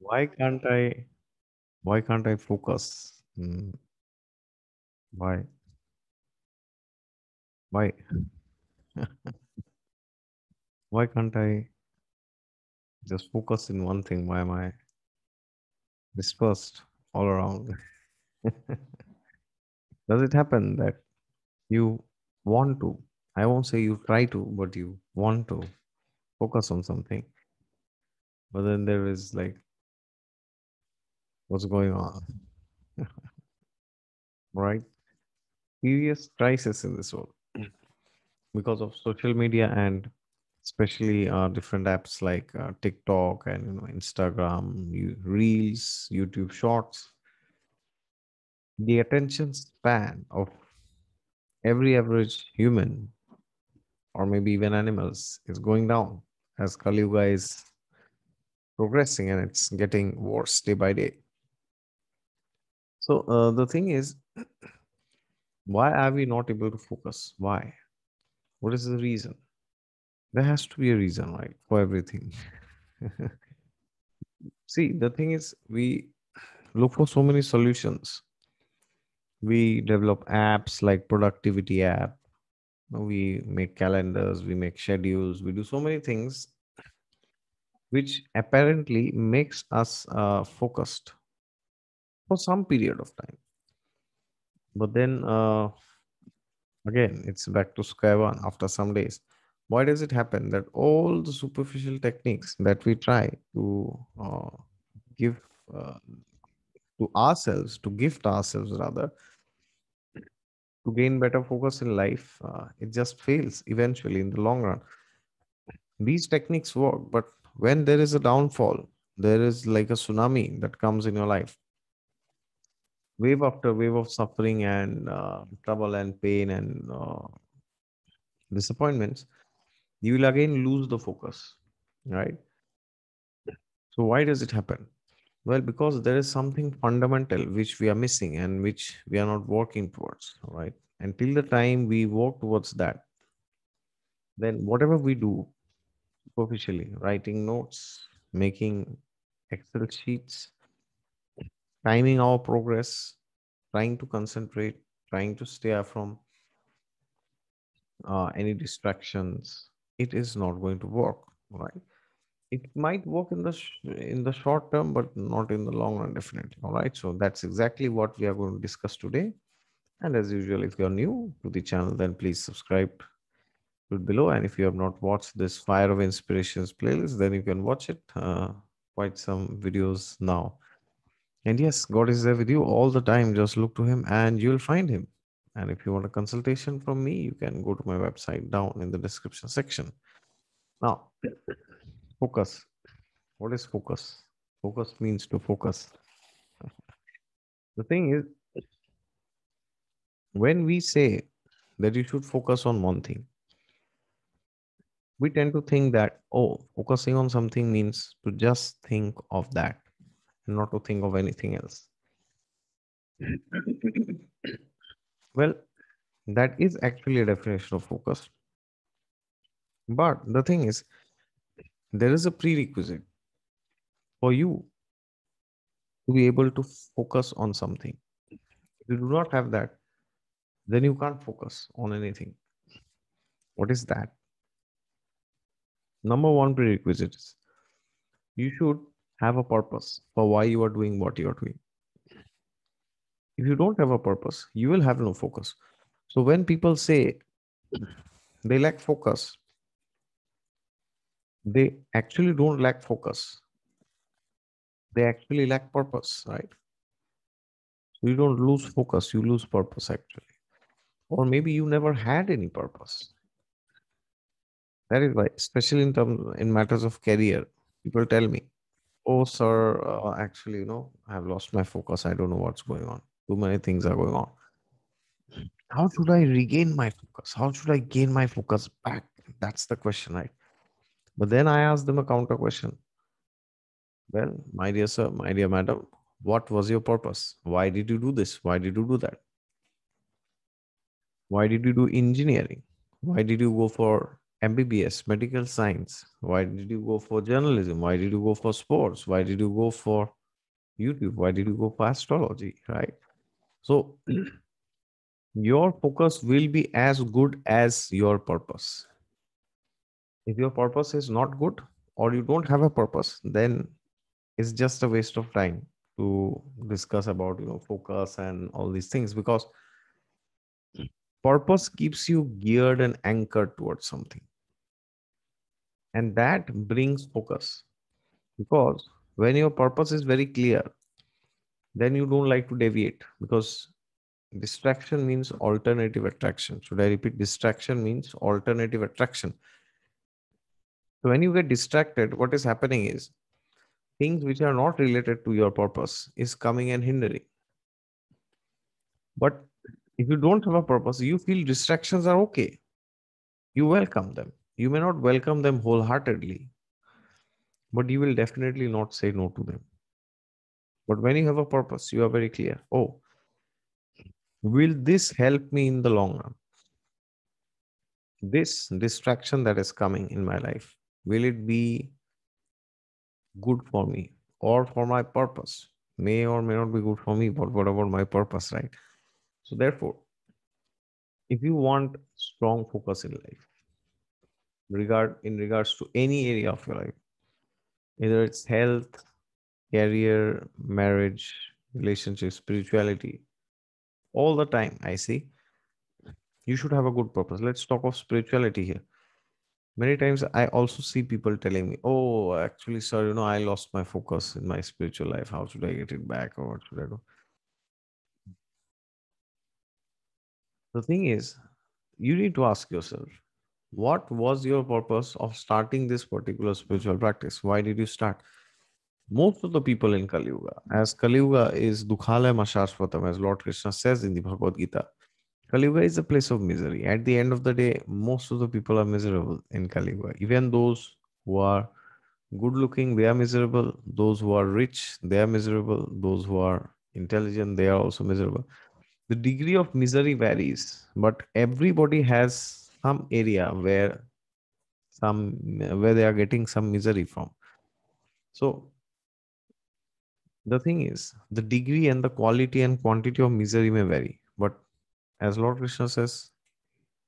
Why can't I? Why can't I focus? Hmm. Why? Why? Why can't I just focus in one thing? Why am I dispersed all around? Does it happen that you want to? I won't say you try to, but you want to focus on something. But then there is like, what's going on? right? Serious crisis in this world because of social media and especially uh, different apps like uh, TikTok and you know Instagram, Reels, YouTube Shorts. The attention span of every average human, or maybe even animals, is going down as Kali Yuga is progressing and it's getting worse day by day. So uh, the thing is, why are we not able to focus? Why? What is the reason? There has to be a reason, right, for everything. See, the thing is, we look for so many solutions. We develop apps like productivity app. We make calendars, we make schedules, we do so many things which apparently makes us uh, focused for some period of time. But then uh, again, it's back to square one after some days. Why does it happen that all the superficial techniques that we try to uh, give uh, to ourselves, to gift ourselves rather, to gain better focus in life, uh, it just fails eventually in the long run. These techniques work, but when there is a downfall, there is like a tsunami that comes in your life wave after wave of suffering and uh, trouble and pain and uh, disappointments, you will again lose the focus, right? So, why does it happen? Well, because there is something fundamental which we are missing and which we are not working towards, right? Until the time we work towards that, then whatever we do superficially, writing notes, making Excel sheets, timing our progress, trying to concentrate, trying to stay from uh, any distractions, it is not going to work, right? It might work in the in the short term, but not in the long run, definitely. All right. So that's exactly what we are going to discuss today. And as usual, if you're new to the channel, then please subscribe below. And if you have not watched this Fire of Inspirations playlist, then you can watch it. Uh, quite some videos now. And yes, God is there with you all the time. Just look to Him and you'll find Him. And if you want a consultation from me, you can go to my website down in the description section. Now, focus. What is focus? Focus means to focus. The thing is, when we say that you should focus on one thing, we tend to think that, oh, focusing on something means to just think of that not to think of anything else. well, that is actually a definition of focus. But the thing is, there is a prerequisite for you to be able to focus on something. If you do not have that, then you can't focus on anything. What is that? Number one prerequisite is you should have a purpose for why you are doing what you are doing. If you don't have a purpose, you will have no focus. So when people say they lack focus, they actually don't lack focus. They actually lack purpose, right? you don't lose focus, you lose purpose actually. Or maybe you never had any purpose. That is why, especially in terms in matters of career, people tell me, "Oh, sir, uh, actually, you know, I have lost my focus. I don't know what's going on. Too many things are going on. How should I regain my focus? How should I gain my focus back? That's the question, right? But then I ask them a counter question. Well, my dear sir, my dear madam, what was your purpose? Why did you do this? Why did you do that? Why did you do engineering? Why did you go for MBBS, medical science? Why did you go for journalism? Why did you go for sports? Why did you go for YouTube? Why did you go for astrology? Right. So your focus will be as good as your purpose. If your purpose is not good or you don't have a purpose, then it's just a waste of time to discuss about you know focus and all these things because purpose keeps you geared and anchored towards something and that brings focus. Because when your purpose is very clear then you don't like to deviate. Because distraction means alternative attraction. Should i repeat? Distraction means alternative attraction. So when you get distracted what is happening is things which are not related to your purpose is coming and hindering. But if you don't have a purpose you feel distractions are okay. You welcome them you may not welcome them wholeheartedly but you will definitely not say no to them. But when you have a purpose you are very clear. Oh will this help me in the long run? This distraction that is coming in my life will it be good for me or for my purpose? May or may not be good for me but what about my purpose right? So therefore if you want strong focus in life regard in regards to any area of your life either it's health career marriage relationship spirituality all the time i see you should have a good purpose. Let's talk of spirituality here. Many times i also see people telling me oh actually sir you know i lost my focus in my spiritual life. How should i get it back? Or what should i do? The thing is you need to ask yourself what was your purpose of starting this particular spiritual practice why did you start most of the people in Kali Yuga, as Kali Yuga is Dukhalaya Mashashvatam, as Lord Krishna says in the Bhagavad Gita, Kali Yuga is a place of misery. At the end of the day, most of the people are miserable in Kali Yuga. Even those who are good looking, they are miserable. Those who are rich, they are miserable. Those who are intelligent, they are also miserable. The degree of misery varies, but everybody has some area where some where they are getting some misery from. So the thing is, the degree and the quality and quantity of misery may vary, but as Lord Krishna says,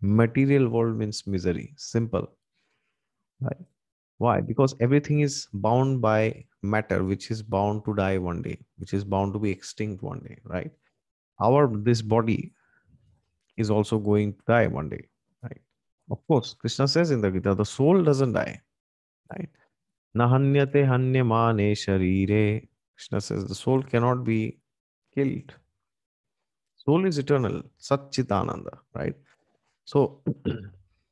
material world means misery. Simple. Right? Why? Because everything is bound by matter, which is bound to die one day, which is bound to be extinct one day, right? Our this body is also going to die one day? Of course, Krishna says in the Gita, the soul doesn't die, right? Nahanyate hanyamane sharire. Krishna says the soul cannot be killed. Soul is eternal, Satchitananda, right? So,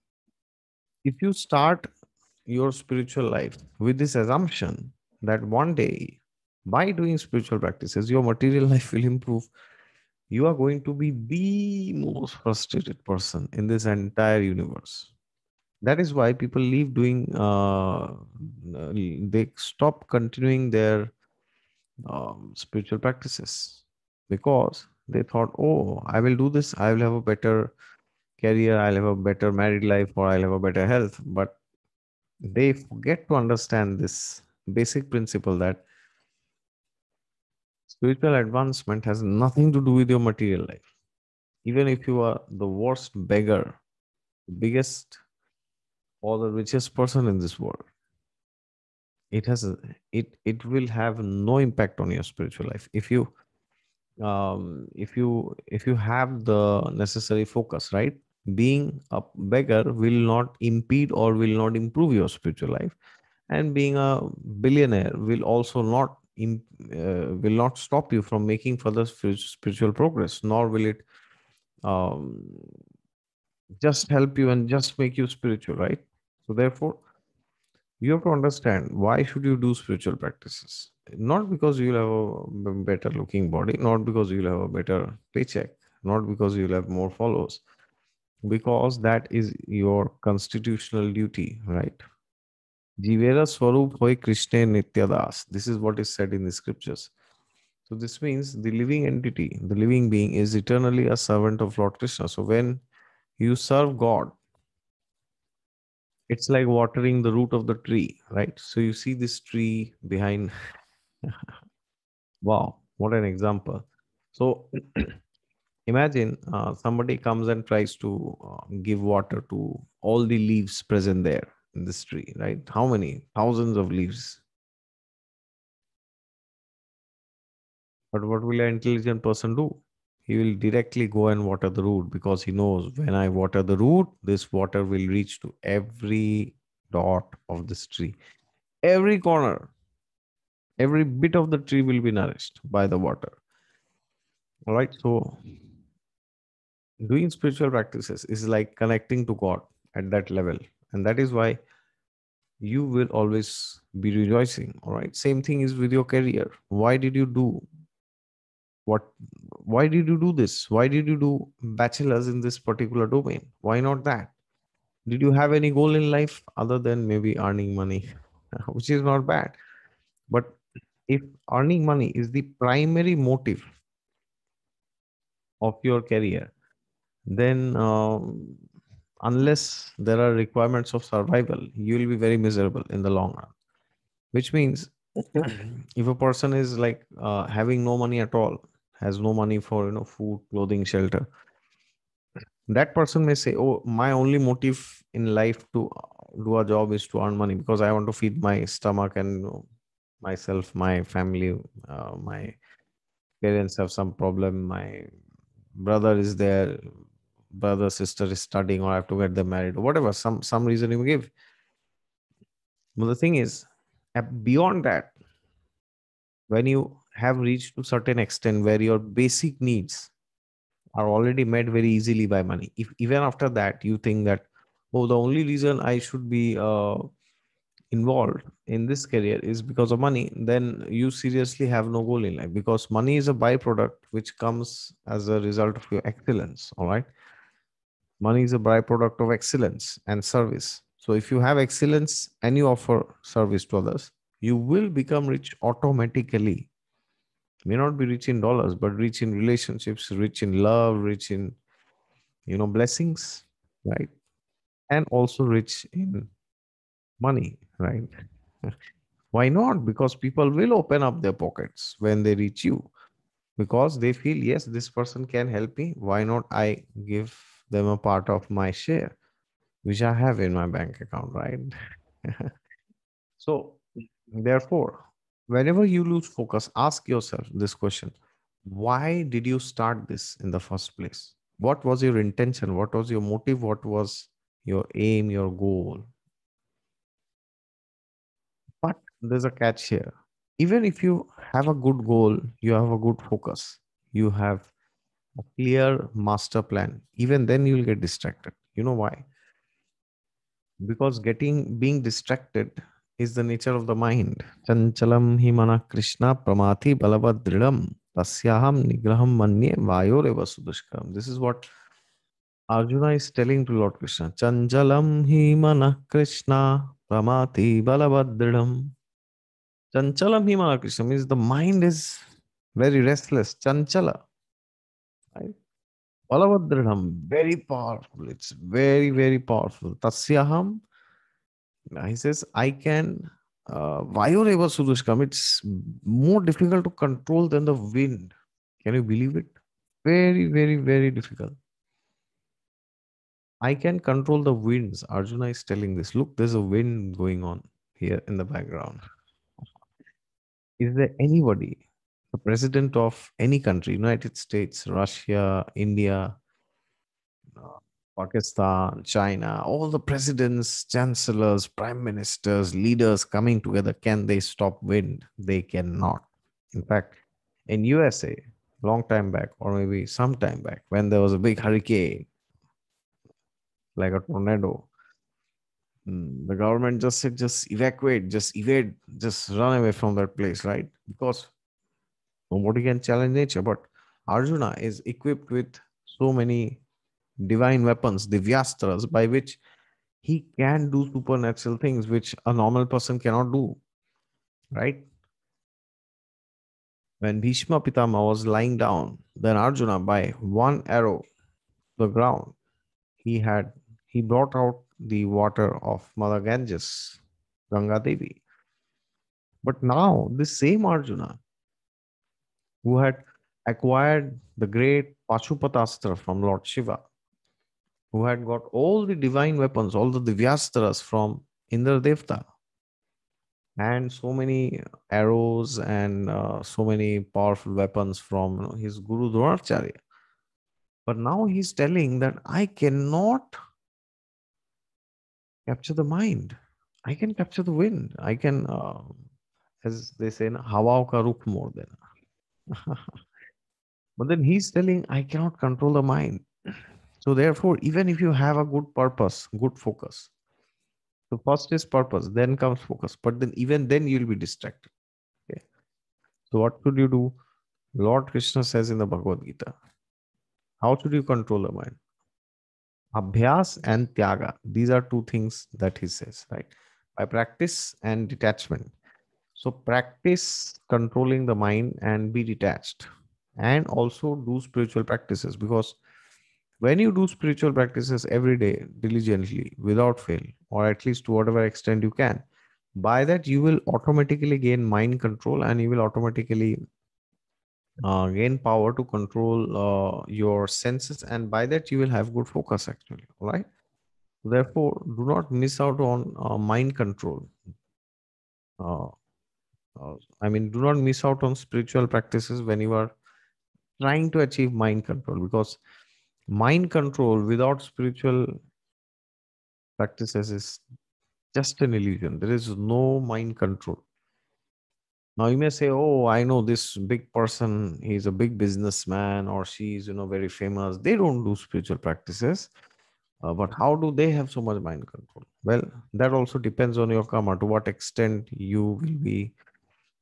if you start your spiritual life with this assumption that one day, by doing spiritual practices, your material life will improve, you are going to be the most frustrated person in this entire universe. That is why people leave doing, uh, they stop continuing their um, spiritual practices because they thought, oh, I will do this. I will have a better career. I'll have a better married life or I'll have a better health. But they forget to understand this basic principle that spiritual advancement has nothing to do with your material life. Even if you are the worst beggar, the biggest or the richest person in this world, it has it it will have no impact on your spiritual life. If you um, if you if you have the necessary focus right? Being a beggar will not impede or will not improve your spiritual life. And being a billionaire will also not imp, uh, will not stop you from making further spiritual progress nor will it um, just help you and just make you spiritual right? So therefore you have to understand why should you do spiritual practices? Not because you'll have a better looking body not because you'll have a better paycheck not because you'll have more followers because that is your constitutional duty right jivera swarup hoy krishna nityadas this is what is said in the scriptures so this means the living entity the living being is eternally a servant of lord krishna so when you serve god it's like watering the root of the tree, right? So you see this tree behind. wow, what an example. So imagine uh, somebody comes and tries to uh, give water to all the leaves present there in this tree, right? How many? Thousands of leaves. But what will an intelligent person do? He will directly go and water the root because he knows when I water the root, this water will reach to every dot of this tree. Every corner, every bit of the tree will be nourished by the water. All right. So, doing spiritual practices is like connecting to God at that level. And that is why you will always be rejoicing. All right. Same thing is with your career. Why did you do what why did you do this why did you do bachelor's in this particular domain why not that did you have any goal in life other than maybe earning money which is not bad but if earning money is the primary motive of your career then um, unless there are requirements of survival you will be very miserable in the long run. Which means if a person is like uh, having no money at all has no money for you know food clothing shelter that person may say oh my only motive in life to uh, do a job is to earn money because i want to feed my stomach and you know, myself my family uh, my parents have some problem my brother is there brother sister is studying or i have to get them married or whatever some some reason you give. But the thing is beyond that when you have reached to certain extent where your basic needs are already met very easily by money if even after that you think that oh the only reason i should be uh, involved in this career is because of money then you seriously have no goal in life because money is a byproduct which comes as a result of your excellence all right money is a byproduct of excellence and service. So if you have excellence and you offer service to others you will become rich automatically. May not be rich in dollars but rich in relationships rich in love rich in you know blessings right? And also rich in money right? Why not? Because people will open up their pockets when they reach you. Because they feel yes this person can help me. Why not i give them a part of my share which i have in my bank account right so therefore whenever you lose focus, ask yourself this question Why did you start this in the first place? What was your intention? What was your motive? What was your aim, your goal? But there's a catch here. Even if you have a good goal, you have a good focus, you have a clear master plan, even then you'll get distracted. You know why? Because getting being distracted is the nature of the mind. Chanchalam himana Krishna pramati balavadridam tasyaham nigraham manye vayoreva sudushkam. This is what Arjuna is telling to Lord Krishna. Chanchalam himana Krishna pramati balavadridam. Chanchalam himana Krishna means the mind is very restless. Chanchala. Right? Balavadridam, very powerful. It's very, very powerful. Tasyaham he says, I can, uh, Sudushkam, it's more difficult to control than the wind. Can you believe it? Very, very, very difficult. I can control the winds. Arjuna is telling this. Look, there's a wind going on here in the background. Is there anybody, the president of any country, United States, Russia, India, Pakistan, China, all the presidents, chancellors, prime ministers, leaders coming together, can they stop wind? They cannot. In fact, in USA, long time back, or maybe some time back, when there was a big hurricane, like a tornado, hmm, the government just said, just evacuate, just evade, just run away from that place, right? Because nobody can challenge nature. But Arjuna is equipped with so many divine weapons, divyastras, by which he can do supernatural things which a normal person cannot do. Right? When Bhishma Pitama was lying down, then Arjuna, by one arrow, the ground, he had he brought out the water of Mother Ganges, Ganga Devi. But now, this same Arjuna, who had acquired the great Pashupatastra from Lord Shiva, who had got all the divine weapons, all the Divyastras from Indra Devta, and so many arrows and uh, so many powerful weapons from you know, his Guru Dronacharya. But now he's telling that I cannot capture the mind. I can capture the wind. I can, uh, as they say, hawa ka rukh more than. but then he's telling, I cannot control the mind. So therefore, even if you have a good purpose, good focus, so first is purpose, then comes focus. But then even then you'll be distracted. Okay. So what should you do? Lord Krishna says in the Bhagavad Gita, how should you control the mind? Abhyas and Tyaga. These are two things that he says, right? By practice and detachment. So practice controlling the mind and be detached. And also do spiritual practices because when you do spiritual practices every day diligently without fail or at least to whatever extent you can by that you will automatically gain mind control and you will automatically uh, gain power to control uh, your senses and by that you will have good focus actually all right therefore do not miss out on uh, mind control uh, i mean do not miss out on spiritual practices when you are trying to achieve mind control because mind control without spiritual practices is just an illusion. There is no mind control. Now you may say, "Oh, I know this big person. He's a big businessman, or she's you know very famous. They don't do spiritual practices, uh, but how do they have so much mind control?" Well, that also depends on your karma. To what extent you will be,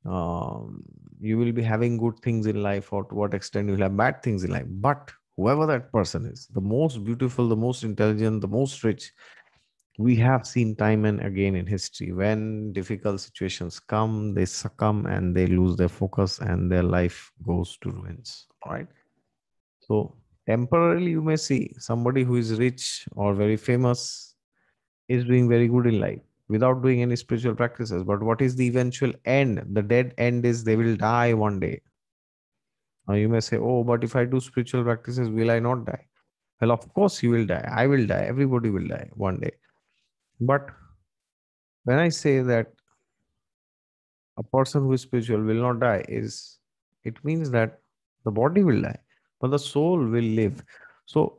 um, you will be having good things in life, or to what extent you will have bad things in life. But whoever that person is, the most beautiful, the most intelligent, the most rich, we have seen time and again in history when difficult situations come, they succumb and they lose their focus and their life goes to ruins. right So, temporarily, you may see somebody who is rich or very famous is doing very good in life without doing any spiritual practices. But what is the eventual end? The dead end is they will die one day. Now you may say, oh, but if I do spiritual practices, will I not die? Well, of course you will die. I will die. Everybody will die one day. But when I say that a person who is spiritual will not die, is it means that the body will die, but the soul will live. So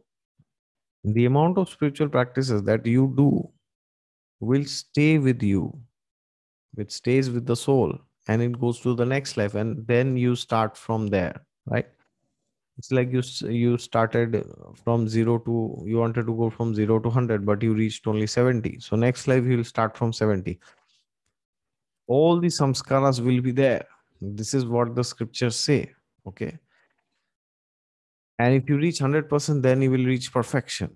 the amount of spiritual practices that you do will stay with you, which stays with the soul, and it goes to the next life, and then you start from there right? It's like you you started from 0 to you wanted to go from 0 to 100 but you reached only 70 so next life you'll start from 70 all the samskaras will be there. This is what the scriptures say okay? And if you reach 100% then you will reach perfection.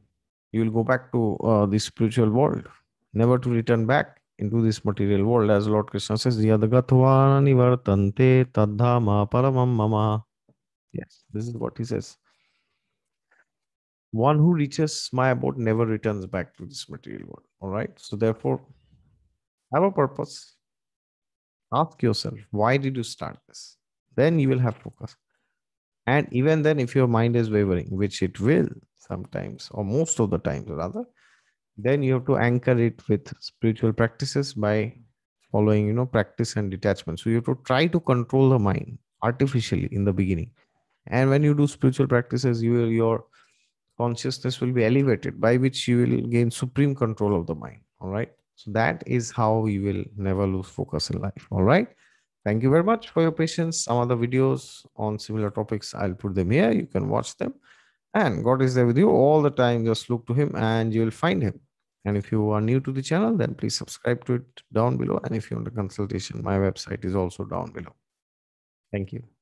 You will go back to uh, the spiritual world never to return back into this material world as lord krishna says nivartante tadhama paramam mama Yes, this is what he says. One who reaches my abode never returns back to this material world. All right. So, therefore, have a purpose. Ask yourself, why did you start this? Then you will have focus. And even then, if your mind is wavering, which it will sometimes, or most of the times rather, then you have to anchor it with spiritual practices by following, you know, practice and detachment. So you have to try to control the mind artificially in the beginning. And when you do spiritual practices you will, your consciousness will be elevated by which you will gain supreme control of the mind. All right? So that is how you will never lose focus in life. All right? Thank you very much for your patience. Some other videos on similar topics i'll put them here. You can watch them and god is there with you all the time. Just look to him and you will find him. And if you are new to the channel then please subscribe to it down below. And if you want a consultation my website is also down below. Thank you